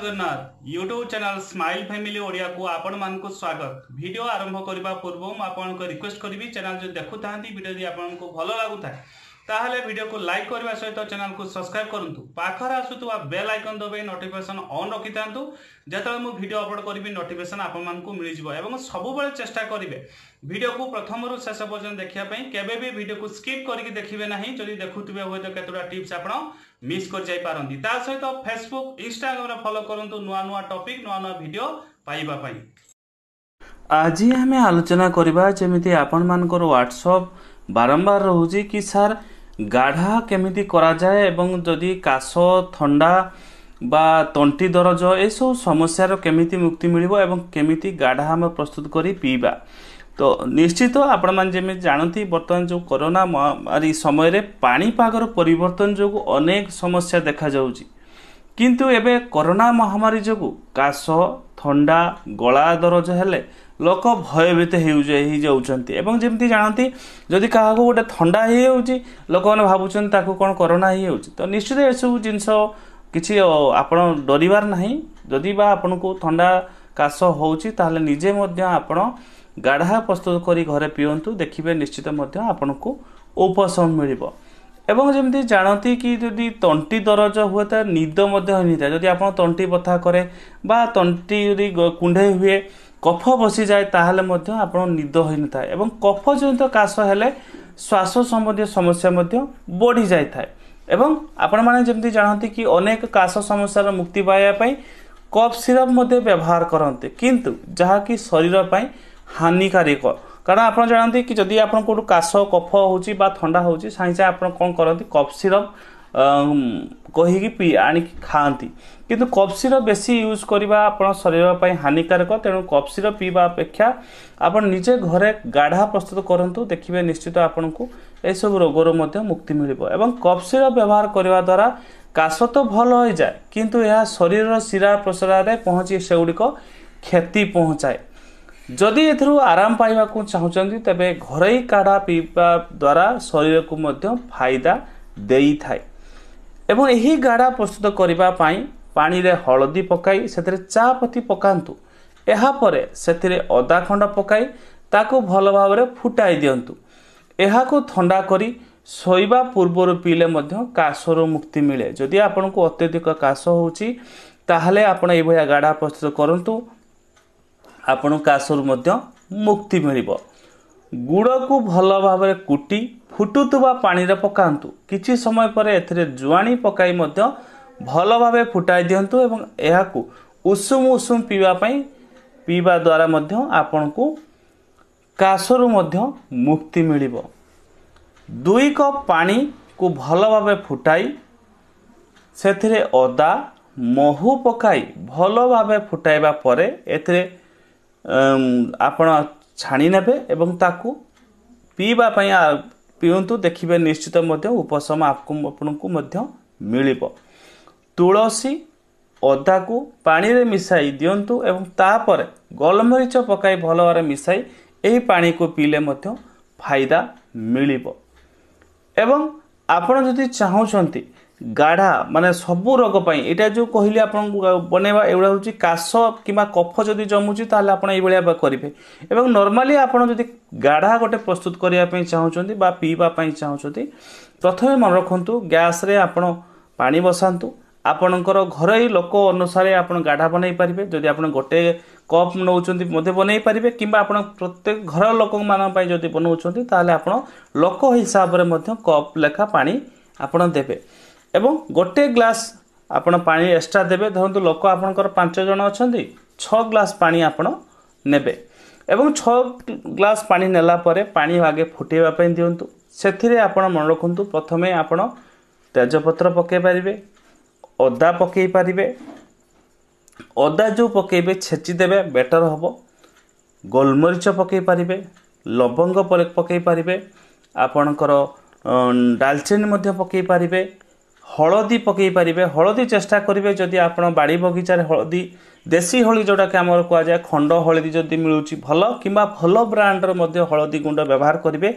Jagannath. YouTube channel smile family ଓଡ଼ିଆକୁ ଆପଣମାନଙ୍କୁ ସ୍ୱାଗତ। ଭିଡ଼ିଓ ଆରମ୍ଭ କରିବା ପୂର୍ବରୁ ମୁଁ ଆପଣଙ୍କୁ ରିକ୍ୱେଷ୍ଟ କରିବି ଚ୍ୟାନେଲ ଯଦି ଦେଖୁଥାନ୍ତି ଭିଡ଼ିଓ ଯଦି ଆପଣଙ୍କୁ ଭଲ ଲାଗୁଥାଏ ତାହେଲେ ଭିଡ଼ିଓକୁ ଲାଇକ୍ କରିବା ସହିତ ଚ୍ୟାନେଲକୁ ସବସ୍କ୍ରାଇବ କରନ୍ତୁ। ପାଖରେ ଆସୁଥିବା ବେଲ୍ ଆଇକନ୍ ଦବାଇ ନୋଟିଫିକେସନ୍ ଅନ୍ ରଖିଥାନ୍ତୁ ଯେତେବେଳେ ମୁଁ ଭିଡ଼ିଓ ଅପଲୋଡ଼ କରିବି ନୋଟିଫିକେସନ୍ ଆପଣମାନଙ୍କୁ ମିଳିଯିବ ଏବଂ ସବୁବେଳେ ଚେଷ୍ଟା କରିବେ। ଭିଡ଼ିଓକୁ ପ୍ରଥମରୁ ଶେଷ ପର୍ଯ୍ୟନ୍ତ ଦେଖିବା ପାଇଁ କେବେ ବି ଭିଡ଼ିଓକୁ ସ୍କିପ୍ କରିକି ଦେଖିବେ ନାହିଁ। ଯଦି ଦେଖୁଥିବେ ହୁଏତ କେତେଟା ଟିପ୍ସ ଆପଣ ମିସ୍ କରିଯାଇପାରନ୍ତି। ତା ସହିତ ଫେସବୁକ୍ ଇନଷ୍ଟାଗ୍ରାମରେ ଫଲୋ କରନ୍ତୁ ନୂଆ ନୂଆ ଟପିକ୍ ନୂଆ ନୂଆ ଭିଡ଼ିଓ ପାଇବା ପାଇଁ। ଆଜି ଆମେ ଆଲୋଚନା କରିବା ଯେମିତି ଆପଣମାନଙ୍କର ହ୍ୱାଟ୍ସଅପ୍ ବାରମ୍ବାର ରହୁଛି କି ସାର୍ ଗାଢ଼ା କେମିତି କରାଯାଏ ଏବଂ ଯଦି କାଶ ଥଣ୍ଡା ବା ତଣ୍ଟି ଦରଜ ଏସବୁ ସମସ୍ୟାର କେମିତି ମୁକ୍ତି ମିଳିବ ଏବଂ କେମିତି ଗାଢ଼ା ଆମେ ପ୍ରସ୍ତୁତ କରି ପିଇବା। ତ ନିଶ୍ଚିତ ଆପଣମାନେ ଯେମିତି ଜାଣନ୍ତି ବର୍ତ୍ତମାନ ଯେଉଁ କରୋନା ମହାମାରୀ ସମୟରେ ପାଣିପାଗର ପରିବର୍ତ୍ତନ ଯୋଗୁଁ ଅନେକ ସମସ୍ୟା ଦେଖାଯାଉଛି। କିନ୍ତୁ ଏବେ କରୋନା ମହାମାରୀ ଯୋଗୁଁ କାଶ ଥଣ୍ଡା ଗଳା ଦରଜ ହେଲେ ଲୋକ ଭୟଭୀତ ହେଇଯାଉଛନ୍ତି। ଏବଂ ଯେମିତି ଜାଣନ୍ତି ଯଦି କାହାକୁ ଗୋଟେ ଥଣ୍ଡା ହେଇଯାଉଛି ଲୋକମାନେ ଭାବୁଛନ୍ତି ତାକୁ କ'ଣ କରୋନା ହେଇଯାଉଛି। ତ ନିଶ୍ଚିତ ଏସବୁ ଜିନିଷ କିଛି ଆପଣ ଡରିବାର ନାହିଁ। ଯଦି ବା ଆପଣଙ୍କୁ ଥଣ୍ଡା କାଶ ହେଉଛି ତାହେଲେ ନିଜେ ମଧ୍ୟ ଆପଣ ଗାଢ଼ା ପ୍ରସ୍ତୁତ କରି ଘରେ ପିଅନ୍ତୁ ଦେଖିବେ ନିଶ୍ଚିତ ମଧ୍ୟ ଆପଣଙ୍କୁ ଉପଶମ ମିଳିବ। ଏବଂ ଯେମିତି ଜାଣନ୍ତି କି ଯଦି ତଣ୍ଟି ଦରଜ ହୁଏ ତ ନିଦ ମଧ୍ୟ ହୋଇନଥାଏ। ଯଦି ଆପଣ ତଣ୍ଟି ବଥା କରେ ବା ତଣ୍ଟି ଯଦି କୁଣ୍ଡେଇ ହୁଏ କଫ ବସିଯାଏ ତାହେଲେ ମଧ୍ୟ ଆପଣ ନିଦ ହୋଇନଥାଏ ଏବଂ କଫ ଜନିତ କାଶ ହେଲେ ଶ୍ୱାସ ସମ୍ବନ୍ଧୀୟ ସମସ୍ୟା ମଧ୍ୟ ବଢ଼ିଯାଇଥାଏ। ଏବଂ ଆପଣମାନେ ଯେମିତି ଜାଣନ୍ତି କି ଅନେକ କାଶ ସମସ୍ୟାର ମୁକ୍ତି ପାଇବା ପାଇଁ କଫ୍ ସିରପ୍ ମଧ୍ୟ ବ୍ୟବହାର କରନ୍ତି। କିନ୍ତୁ ଯାହାକି ଶରୀର ପାଇଁ ହାନିକାରକ କାରଣ ଆପଣ ଜାଣନ୍ତି କି ଯଦି ଆପଣ କେଉଁଠୁ କାଶ କଫ ହେଉଛି ବା ଥଣ୍ଡା ହେଉଛି ସାଙ୍ଗେ ସାଙ୍ଗେ ଆପଣ କ'ଣ କରନ୍ତି? କଫ୍ ସିରପ୍ କହିକି ପିଇ ଆଣିକି ଖାଆନ୍ତି। କିନ୍ତୁ କଫ୍ ସିରପ୍ ବେଶୀ ୟୁଜ୍ କରିବା ଆପଣ ଶରୀର ପାଇଁ ହାନିକାରକ। ତେଣୁ କଫ୍ ସିରପ୍ ପିଇବା ଅପେକ୍ଷା ଆପଣ ନିଜେ ଘରେ ଗାଢ଼ା ପ୍ରସ୍ତୁତ କରନ୍ତୁ ଦେଖିବେ ନିଶ୍ଚିତ ଆପଣଙ୍କୁ ଏସବୁ ରୋଗରୁ ମଧ୍ୟ ମୁକ୍ତି ମିଳିବ। ଏବଂ କଫ୍ ସିରପ୍ ବ୍ୟବହାର କରିବା ଦ୍ୱାରା କାଶ ତ ଭଲ ହୋଇଯାଏ କିନ୍ତୁ ଏହା ଶରୀରର ଶିରା ପ୍ରସାରରେ ପହଞ୍ଚି ସେଗୁଡ଼ିକ କ୍ଷତି ପହଞ୍ଚାଏ। ଯଦି ଏଥିରୁ ଆରାମ ପାଇବାକୁ ଚାହୁଁଛନ୍ତି ତେବେ ଘରୋଇ କାଢ଼ା ପିଇବା ଦ୍ୱାରା ଶରୀରକୁ ମଧ୍ୟ ଫାଇଦା ଦେଇଥାଏ। ଏବଂ ଏହି ଗାଢ଼ା ପ୍ରସ୍ତୁତ କରିବା ପାଇଁ ପାଣିରେ ହଳଦୀ ପକାଇ ସେଥିରେ ଚା ପତି ପକାନ୍ତୁ। ଏହାପରେ ସେଥିରେ ଅଦା ଖଣ୍ଡ ପକାଇ ତାକୁ ଭଲ ଭାବରେ ଫୁଟାଇ ଦିଅନ୍ତୁ। ଏହାକୁ ଥଣ୍ଡା କରି ଶୋଇବା ପୂର୍ବରୁ ପିଇଲେ ମଧ୍ୟ କାଶରୁ ମୁକ୍ତି ମିଳେ। ଯଦି ଆପଣଙ୍କୁ ଅତ୍ୟଧିକ କାଶ ହେଉଛି ତାହେଲେ ଆପଣ ଏଇଭଳିଆ ଗାଢ଼ା ପ୍ରସ୍ତୁତ କରନ୍ତୁ। ଆପଣଙ୍କୁ କାଶରୁ ମଧ୍ୟ ମୁକ୍ତି ମିଳିବ। ଗୁଡ଼କୁ ଭଲ ଭାବରେ କୁଟି ଫୁଟୁଥିବା ପାଣିରେ ପକାନ୍ତୁ। କିଛି ସମୟ ପରେ ଏଥିରେ ଜୁଆଣି ପକାଇ ମଧ୍ୟ ଭଲ ଭାବେ ଫୁଟାଇ ଦିଅନ୍ତୁ ଏବଂ ଏହାକୁ ଉଷୁମ ଉଷୁମ ପିଇବା ପାଇଁ ପିଇବା ଦ୍ୱାରା ମଧ୍ୟ ଆପଣଙ୍କୁ କାଶରୁ ମଧ୍ୟ ମୁକ୍ତି ମିଳିବ। ଦୁଇ କପ୍ ପାଣିକୁ ଭଲ ଭାବେ ଫୁଟାଇ ସେଥିରେ ଅଦା ମହୁ ପକାଇ ଭଲ ଭାବେ ଫୁଟାଇବା ପରେ ଏଥିରେ ଆପଣ ଛାଣି ନେବେ ଏବଂ ତାକୁ ପିଇବା ପାଇଁ ପିଅନ୍ତୁ ଦେଖିବେ ନିଶ୍ଚିତ ମଧ୍ୟ ଉପଶମ ଆପଣଙ୍କୁ ମଧ୍ୟ ମିଳିବ। ତୁଳସୀ ଅଦାକୁ ପାଣିରେ ମିଶାଇ ଦିଅନ୍ତୁ ଏବଂ ତାପରେ ଗୋଲମରିଚ ପକାଇ ଭଲ ଭାବରେ ମିଶାଇ ଏହି ପାଣିକୁ ପିଇଲେ ମଧ୍ୟ ଫାଇଦା ମିଳିବ। ଏବଂ ଆପଣ ଯଦି ଚାହୁଁଛନ୍ତି ଗାଢ଼ା ମାନେ ସବୁ ରୋଗ ପାଇଁ ଏଇଟା ଯେଉଁ କହିଲି ଆପଣଙ୍କୁ ବନେଇବା ଏଗୁଡ଼ା ହେଉଛି କାଶ କିମ୍ବା କଫ ଯଦି ଜମୁଛି ତାହେଲେ ଆପଣ ଏଇଭଳିଆ କରିବେ। ଏବଂ ନର୍ମାଲି ଆପଣ ଯଦି ଗାଢ଼ା ଗୋଟେ ପ୍ରସ୍ତୁତ କରିବା ପାଇଁ ଚାହୁଁଛନ୍ତି ବା ପିଇବା ପାଇଁ ଚାହୁଁଛନ୍ତି ପ୍ରଥମେ ମନେ ରଖନ୍ତୁ ଗ୍ୟାସ୍ରେ ଆପଣ ପାଣି ବସାନ୍ତୁ। ଆପଣଙ୍କର ଘରୋଇ ଲୋକ ଅନୁସାରେ ଆପଣ ଗାଢ଼ା ବନେଇ ପାରିବେ। ଯଦି ଆପଣ ଗୋଟେ କପ୍ ନେଉଛନ୍ତି ମଧ୍ୟ ବନେଇ ପାରିବେ କିମ୍ବା ଆପଣ ପ୍ରତ୍ୟେକ ଘର ଲୋକମାନଙ୍କ ପାଇଁ ଯଦି ବନାଉଛନ୍ତି ତାହେଲେ ଆପଣ ଲୋକ ହିସାବରେ ମଧ୍ୟ କପ୍ ଲେଖା ପାଣି ଆପଣ ଦେବେ। ଏବଂ ଗୋଟେ ଗ୍ଲାସ୍ ଆପଣ ପାଣି ଏକ୍ସଟ୍ରା ଦେବେ। ଧରନ୍ତୁ ଲୋକ ଆପଣଙ୍କର ପାଞ୍ଚ ଜଣ ଅଛନ୍ତି ଛଅ ଗ୍ଲାସ୍ ପାଣି ଆପଣ ନେବେ। ଏବଂ ଛଅ ଗ୍ଲାସ୍ ପାଣି ନେଲା ପରେ ପାଣି ଆଗେ ଫୁଟାଇବା ପାଇଁ ଦିଅନ୍ତୁ। ସେଥିରେ ଆପଣ ମନେ ରଖନ୍ତୁ ପ୍ରଥମେ ଆପଣ ତେଜପତ୍ର ପକାଇ ପାରିବେ ଅଦା ପକାଇ ପାରିବେ। ଅଦା ଯେଉଁ ପକାଇବେ ଛେଚି ଦେବେ ବେଟର୍ ହେବ। ଗୋଲମରିଚ ପକାଇ ପାରିବେ ଲବଙ୍ଗ ପକାଇ ପାରିବେ। ଆପଣଙ୍କର ଡାଲଚିନି ମଧ୍ୟ ପକାଇ ପାରିବେ। ହଳଦୀ ପକାଇ ପାରିବେ। ହଳଦୀ ଚେଷ୍ଟା କରିବେ ଯଦି ଆପଣ ବାଡ଼ି ବଗିଚାରେ ହଳଦୀ ଦେଶୀ ହଳଦୀ ଯେଉଁଟାକି ଆମର କୁହାଯାଏ ଖଣ୍ଡ ହଳଦୀ ଯଦି ମିଳୁଛି ଭଲ କିମ୍ବା ଭଲ ବ୍ରାଣ୍ଡର ମଧ୍ୟ ହଳଦୀ ଗୁଣ୍ଡ ବ୍ୟବହାର କରିବେ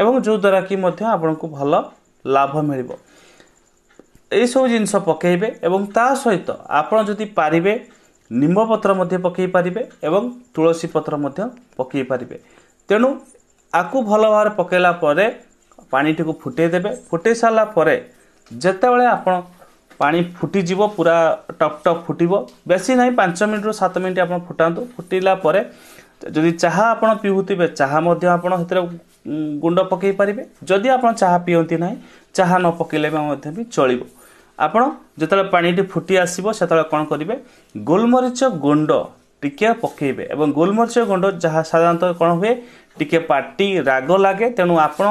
ଏବଂ ଯେଉଁଦ୍ୱାରା କି ମଧ୍ୟ ଆପଣଙ୍କୁ ଭଲ ଲାଭ ମିଳିବ। ଏଇସବୁ ଜିନିଷ ପକାଇବେ ଏବଂ ତା ସହିତ ଆପଣ ଯଦି ପାରିବେ ନିମ୍ବପତ୍ର ମଧ୍ୟ ପକାଇ ପାରିବେ ଏବଂ ତୁଳସୀ ପତ୍ର ମଧ୍ୟ ପକାଇ ପାରିବେ। ତେଣୁ ଆକୁ ଭଲ ଭାବରେ ପକାଇଲା ପରେ ପାଣିଟିକୁ ଫୁଟେଇ ଦେବେ। ଫୁଟେଇ ସାରିଲା ପରେ ଯେତେବେଳେ ଆପଣ ପାଣି ଫୁଟିଯିବ ପୁରା ଟପ୍ ଟପ୍ ଫୁଟିବ ବେଶୀ ନାହିଁ ପାଞ୍ଚ ମିନିଟରୁ ସାତ ମିନିଟ୍ ଆପଣ ଫୁଟାନ୍ତୁ। ଫୁଟିଲା ପରେ ଯଦି ଚାହା ଆପଣ ପିଉଥିବେ ଚାହା ମଧ୍ୟ ଆପଣ ସେଥିରେ ଗୁଣ୍ଡ ପକାଇ ପାରିବେ। ଯଦି ଆପଣ ଚାହା ପିଅନ୍ତି ନାହିଁ ଚାହା ନ ପକାଇଲେ ମଧ୍ୟ ବି ଚଳିବ। ଆପଣ ଯେତେବେଳେ ପାଣିଟି ଫୁଟି ଆସିବ ସେତେବେଳେ କ'ଣ କରିବେ? ଗୋଲମରିଚ ଗୁଣ୍ଡ ଟିକେ ପକାଇବେ ଏବଂ ଗୋଲମରିଚ ଗୁଣ୍ଡ ଯାହା ସାଧାରଣତଃ କ'ଣ ହୁଏ? ଟିକେ ପାଟି ରାଗ ଲାଗେ ତେଣୁ ଆପଣ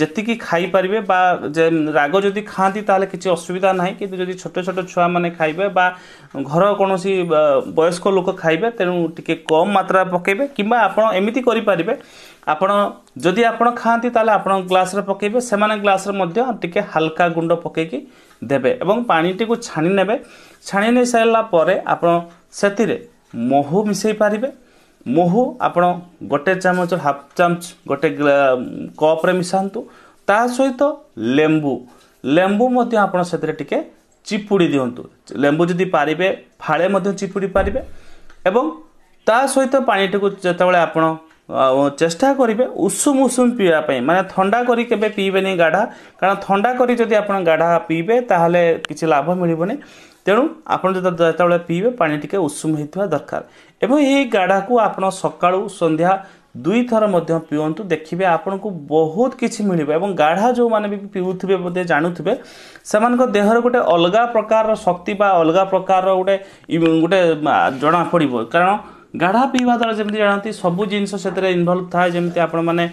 ଯେତିକି ଖାଇପାରିବେ ବା ଯେ ରାଗ ଯଦି ଖାଆନ୍ତି ତାହେଲେ କିଛି ଅସୁବିଧା ନାହିଁ କିନ୍ତୁ ଯଦି ଛୋଟ ଛୋଟ ଛୁଆମାନେ ଖାଇବେ ବା ଘର କୌଣସି ବୟସ୍କ ଲୋକ ଖାଇବେ ତେଣୁ ଟିକେ କମ୍ ମାତ୍ରାରେ ପକାଇବେ କିମ୍ବା ଆପଣ ଏମିତି କରିପାରିବେ ଆପଣ ଯଦି ଆପଣ ଖାଆନ୍ତି ତାହେଲେ ଆପଣ ଗ୍ଲାସ୍ରେ ପକାଇବେ ସେମାନେ ଗ୍ଲାସ୍ରେ ମଧ୍ୟ ଟିକେ ହାଲକା ଗୁଣ୍ଡ ପକାଇକି ଦେବେ ଏବଂ ପାଣିଟିକୁ ଛାଣି ନେବେ। ଛାଣି ନେଇ ସାରିଲା ପରେ ଆପଣ ସେଥିରେ ମହୁ ମିଶାଇ ପାରିବେ ମହୁ ଆପଣ ଗୋଟେ ଚାମଚ ହାଫ୍ ଚାମଚ ଗୋଟେ କପ୍ରେ ମିଶାନ୍ତୁ। ତା ସହିତ ଲେମ୍ବୁ। ଲେମ୍ବୁ ମଧ୍ୟ ଆପଣ ସେଥିରେ ଟିକେ ଚିପୁଡ଼ି ଦିଅନ୍ତୁ। ଲେମ୍ବୁ ଯଦି ପାରିବେ ଫାଳେ ମଧ୍ୟ ଚିପୁଡ଼ି ପାରିବେ। ଏବଂ ତା ସହିତ ପାଣିଟିକୁ ଯେତେବେଳେ ଆପଣ ଚେଷ୍ଟା କରିବେ ଉଷୁମ ଉଷୁମ ପିଇବା ପାଇଁ। ମାନେ ଥଣ୍ଡା କରି କେବେ ପିଇବେନି ଗାଢ଼ା। କାରଣ ଥଣ୍ଡା କରି ଯଦି ଆପଣ ଗାଢ଼ା ପିଇବେ ତାହେଲେ କିଛି ଲାଭ ମିଳିବନି। ତେଣୁ ଆପଣ ଯେତେବେଳେ ପିଇବେ ପାଣି ଟିକେ ଉଷୁମ ହେଇଥିବା ଦରକାର। ଏବଂ ଏହି ଗାଢ଼ାକୁ ଆପଣ ସକାଳୁ ସନ୍ଧ୍ୟା ଦୁଇଥର ମଧ୍ୟ ପିଅନ୍ତୁ। ଦେଖିବେ ଆପଣଙ୍କୁ ବହୁତ କିଛି ମିଳିବ। ଏବଂ ଗାଢ଼ା ଯେଉଁମାନେ ବି ପିଉଥିବେ ବୋଧେ ଜାଣୁଥିବେ ସେମାନଙ୍କ ଦେହରେ ଗୋଟେ ଅଲଗା ପ୍ରକାରର ଶକ୍ତି ବା ଅଲଗା ପ୍ରକାରର ଗୋଟେ ଗୋଟେ ଜଣାପଡ଼ିବ କାରଣ ଗାଢ଼ା ପିଇବା ଦ୍ୱାରା ଯେମିତି ଜାଣନ୍ତି ସବୁ ଜିନିଷ ସେଥିରେ ଇନଭଲ୍ଭ ଥାଏ ଯେମିତି ଆପଣମାନେ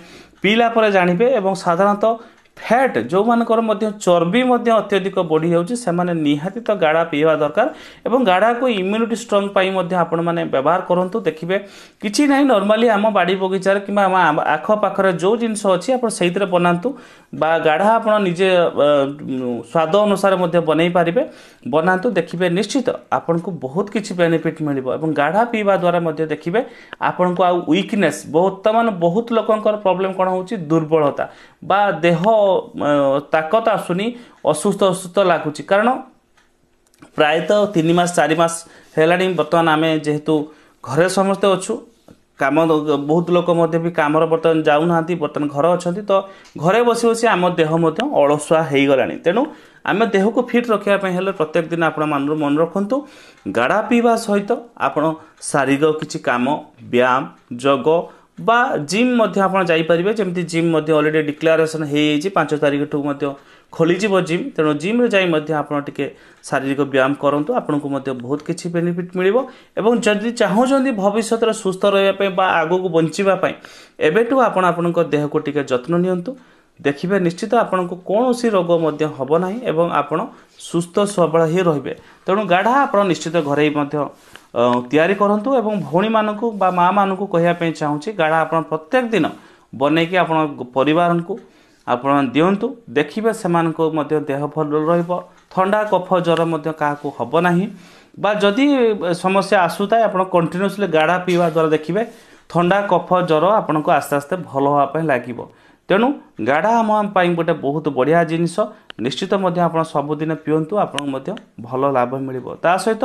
ପିଇଲା ପରେ ଜାଣିବେ ଏବଂ ସାଧାରଣତଃ ଫ୍ୟାଟ୍ ଯେଉଁମାନଙ୍କର ମଧ୍ୟ ଚର୍ବି ମଧ୍ୟ ଅତ୍ୟଧିକ ବଢ଼ିଯାଉଛି ସେମାନେ ନିହାତି ତ ଗାଢ଼ା ପିଇବା ଦରକାର ଏବଂ ଗାଢ଼ାକୁ ଇମ୍ୟୁନିଟି ଷ୍ଟ୍ରଙ୍ଗ ପାଇଁ ମଧ୍ୟ ଆପଣମାନେ ବ୍ୟବହାର କରନ୍ତୁ। ଦେଖିବେ କିଛି ନାହିଁ ନର୍ମାଲି ଆମ ବାଡ଼ି ବଗିଚାରେ କିମ୍ବା ଆମ ଆଖପାଖରେ ଯେଉଁ ଜିନିଷ ଅଛି ଆପଣ ସେଇଥିରେ ବନାନ୍ତୁ ବା ଗାଢ଼ା ଆପଣ ନିଜେ ସ୍ୱାଦ ଅନୁସାରେ ମଧ୍ୟ ବନେଇ ପାରିବେ। ବନାନ୍ତୁ ଦେଖିବେ ନିଶ୍ଚିତ ଆପଣଙ୍କୁ ବହୁତ କିଛି ବେନିଫିଟ୍ ମିଳିବ ଏବଂ ଗାଢ଼ା ପିଇବା ଦ୍ୱାରା ମଧ୍ୟ ଦେଖିବେ ଆପଣଙ୍କୁ ଆଉ ୱିକନେସ୍ ବର୍ତ୍ତମାନ ବହୁତ ଲୋକଙ୍କର ପ୍ରୋବ୍ଲେମ୍ କ'ଣ ହେଉଛି? ଦୁର୍ବଳତା ବା ଦେହ ତାକତ ଆସୁନି ଅସୁସ୍ଥ ଅସୁସ୍ଥ ଲାଗୁଛି। କାରଣ ପ୍ରାୟତଃ ତିନି ମାସ ଚାରି ମାସ ହେଲାଣି ବର୍ତ୍ତମାନ ଆମେ ଯେହେତୁ ଘରେ ସମସ୍ତେ ଅଛୁ କାମ ବହୁତ ଲୋକ ମଧ୍ୟ ବି କାମର ବର୍ତ୍ତମାନ ଯାଉନାହାନ୍ତି ବର୍ତ୍ତମାନ ଘର ଅଛନ୍ତି ତ ଘରେ ବସି ବସି ଆମ ଦେହ ମଧ୍ୟ ଅଳସୁଆ ହେଇଗଲାଣି। ତେଣୁ ଆମେ ଦେହକୁ ଫିଟ୍ ରଖିବା ପାଇଁ ହେଲେ ପ୍ରତ୍ୟେକ ଦିନ ଆପଣ ମନରୁ ମନେ ରଖନ୍ତୁ ଗାଢ଼ା ପିଇବା ସହିତ ଆପଣ ଶାରୀରିକ କିଛି କାମ ବ୍ୟାୟାମ ଯୋଗ ବା ଜିମ୍ ମଧ୍ୟ ଆପଣ ଯାଇପାରିବେ। ଯେମିତି ଜିମ୍ ମଧ୍ୟ ଅଲରେଡ଼ି ଡିକ୍ଲାରେସନ୍ ହେଇଯାଇଛି ପାଞ୍ଚ ତାରିଖଠୁ ମଧ୍ୟ ଖୋଲିଯିବ ଜିମ୍ ତେଣୁ ଜିମ୍ରେ ଯାଇ ମଧ୍ୟ ଆପଣ ଟିକେ ଶାରୀରିକ ବ୍ୟାୟାମ କରନ୍ତୁ। ଆପଣଙ୍କୁ ମଧ୍ୟ ବହୁତ କିଛି ବେନିଫିଟ୍ ମିଳିବ। ଏବଂ ଯଦି ଚାହୁଁଛନ୍ତି ଭବିଷ୍ୟତରେ ସୁସ୍ଥ ରହିବା ପାଇଁ ବା ଆଗକୁ ବଞ୍ଚିବା ପାଇଁ ଏବେଠୁ ଆପଣ ଆପଣଙ୍କ ଦେହକୁ ଟିକେ ଯତ୍ନ ନିଅନ୍ତୁ। ଦେଖିବେ ନିଶ୍ଚିତ ଆପଣଙ୍କୁ କୌଣସି ରୋଗ ମଧ୍ୟ ହେବ ନାହିଁ ଏବଂ ଆପଣ ସୁସ୍ଥ ସବଳ ହିଁ ରହିବେ। ତେଣୁ ଗାଢ଼ା ଆପଣ ନିଶ୍ଚିତ ଘରେ ମଧ୍ୟ ତିଆରି କରନ୍ତୁ ଏବଂ ଭଉଣୀମାନଙ୍କୁ ବା ମାଆମାନଙ୍କୁ କହିବା ପାଇଁ ଚାହୁଁଛି ଗାଢ଼ା ଆପଣ ପ୍ରତ୍ୟେକ ଦିନ ବନେଇକି ଆପଣ ପରିବାରଙ୍କୁ ଆପଣ ଦିଅନ୍ତୁ। ଦେଖିବେ ସେମାନଙ୍କ ମଧ୍ୟ ଦେହ ଭଲ ରହିବ। ଥଣ୍ଡା କଫ ଜ୍ୱର ମଧ୍ୟ କାହାକୁ ହେବ ନାହିଁ। ବା ଯଦି ସମସ୍ୟା ଆସୁଥାଏ ଆପଣ କଣ୍ଟିନ୍ୟୁସଲି ଗାଢ଼ା ପିଇବା ଦ୍ୱାରା ଦେଖିବେ ଥଣ୍ଡା କଫ ଜ୍ୱର ଆପଣଙ୍କୁ ଆସ୍ତେ ଆସ୍ତେ ଭଲ ହେବା ପାଇଁ ଲାଗିବ। ତେଣୁ ଗାଢ଼ା ଆମ ପାଇଁ ଗୋଟେ ବହୁତ ବଢ଼ିଆ ଜିନିଷ। ନିଶ୍ଚିତ ମଧ୍ୟ ଆପଣ ସବୁଦିନ ପିଅନ୍ତୁ ଆପଣଙ୍କୁ ମଧ୍ୟ ଭଲ ଲାଭ ମିଳିବ। ତା ସହିତ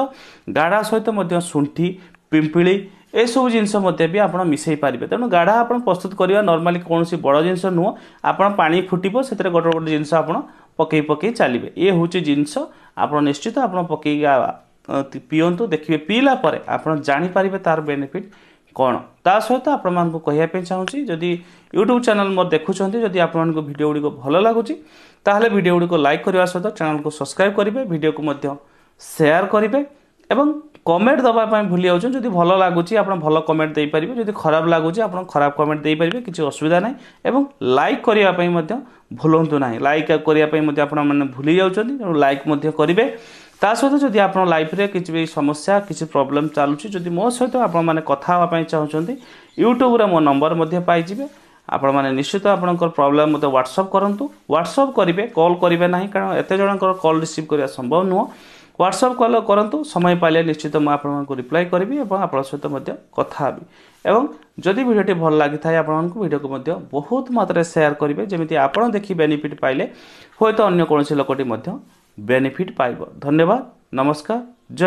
ଗାଢ଼ା ସହିତ ମଧ୍ୟ ଶୁଣ୍ଠି ପିମ୍ପିଳି ଏସବୁ ଜିନିଷ ମଧ୍ୟ ବି ଆପଣ ମିଶାଇ ପାରିବେ। ତେଣୁ ଗାଢ଼ା ଆପଣ ପ୍ରସ୍ତୁତ କରିବା ନର୍ମାଲି କୌଣସି ବଡ଼ ଜିନିଷ ନୁହଁ। ଆପଣ ପାଣି ଫୁଟିବ ସେଥିରେ ଗୋଟେ ଗୋଟେ ଜିନିଷ ଆପଣ ପକାଇ ପକାଇ ଚାଲିବେ। ଇଏ ହେଉଛି ଜିନିଷ। ଆପଣ ନିଶ୍ଚିତ ଆପଣ ପକାଇକି ପିଅନ୍ତୁ ଦେଖିବେ। ପିଇଲା ପରେ ଆପଣ ଜାଣିପାରିବେ ତାର ବେନିଫିଟ୍ କ'ଣ ତା ସହିତ ଆପଣମାନଙ୍କୁ କହିବା ପାଇଁ ଚାହୁଁଛି ଯଦି ୟୁଟ୍ୟୁବ୍ ଚ୍ୟାନେଲ୍ ମୋର ଦେଖୁଛନ୍ତି ଯଦି ଆପଣମାନଙ୍କୁ ଭିଡ଼ିଓ ଗୁଡ଼ିକ ଭଲ ଲାଗୁଛି ତାହେଲେ ଭିଡ଼ିଓ ଗୁଡ଼ିକ ଲାଇକ୍ କରିବା ସହିତ ଚ୍ୟାନେଲ୍କୁ ସବସ୍କ୍ରାଇବ୍ କରିବେ ଭିଡ଼ିଓକୁ ମଧ୍ୟ ସେୟାର କରିବେ ଏବଂ କମେଣ୍ଟ ଦେବା ପାଇଁ ଭୁଲି ଯାଉଛନ୍ତି ଯଦି ଭଲ ଲାଗୁଛି ଆପଣ ଭଲ କମେଣ୍ଟ ଦେଇପାରିବେ ଯଦି ଖରାପ ଲାଗୁଛି ଆପଣ ଖରାପ କମେଣ୍ଟ ଦେଇପାରିବେ କିଛି ଅସୁବିଧା ନାହିଁ ଏବଂ ଲାଇକ୍ କରିବା ପାଇଁ ମଧ୍ୟ ଭୁଲନ୍ତୁ ନାହିଁ ଲାଇକ୍ କରିବା ପାଇଁ ମଧ୍ୟ ଆପଣମାନେ ଭୁଲି ଯାଉଛନ୍ତି ତେଣୁ ଲାଇକ୍ ମଧ୍ୟ କରିବେ ତା ସହିତ ଯଦି ଆପଣ ଲାଇଫ୍ରେ କିଛି ବି ସମସ୍ୟା କିଛି ପ୍ରୋବ୍ଲେମ୍ ଚାଲୁଛି ଯଦି ମୋ ସହିତ ଆପଣମାନେ କଥା ହେବା ପାଇଁ ଚାହୁଁଛନ୍ତି ୟୁଟ୍ୟୁବ୍ରେ ମୋ ନମ୍ବର ମଧ୍ୟ ପାଇଯିବେ। ଆପଣମାନେ ନିଶ୍ଚିତ ଆପଣଙ୍କର ପ୍ରୋବ୍ଲେମ୍ ମୋତେ ହ୍ୱାଟ୍ସଅପ୍ କରନ୍ତୁ। ହ୍ୱାଟ୍ସଅପ୍ କରିବେ କଲ୍ କରିବେ ନାହିଁ କାରଣ ଏତେ ଜଣଙ୍କର କଲ୍ ରିସିଭ୍ କରିବା ସମ୍ଭବ ନୁହଁ। ହ୍ୱାଟ୍ସଅପ୍ କଲ୍ କରନ୍ତୁ ସମୟ ପାଇଲେ ନିଶ୍ଚିତ ମୁଁ ଆପଣଙ୍କୁ ରିପ୍ଲାଏ କରିବି ଏବଂ ଆପଣଙ୍କ ସହିତ ମଧ୍ୟ କଥା ହେବି। ଏବଂ ଯଦି ଭିଡ଼ିଓଟି ଭଲ ଲାଗିଥାଏ ଆପଣଙ୍କୁ ଭିଡ଼ିଓକୁ ମଧ୍ୟ ବହୁତ ମାତ୍ରାରେ ସେୟାର କରିବେ ଯେମିତି ଆପଣ ଦେଖି ବେନିଫିଟ୍ ପାଇଲେ ହୁଏତ ଅନ୍ୟ କୌଣସି ଲୋକଟି ମଧ୍ୟ बेनिफिट पाइब। धन्यवाद नमस्कार जय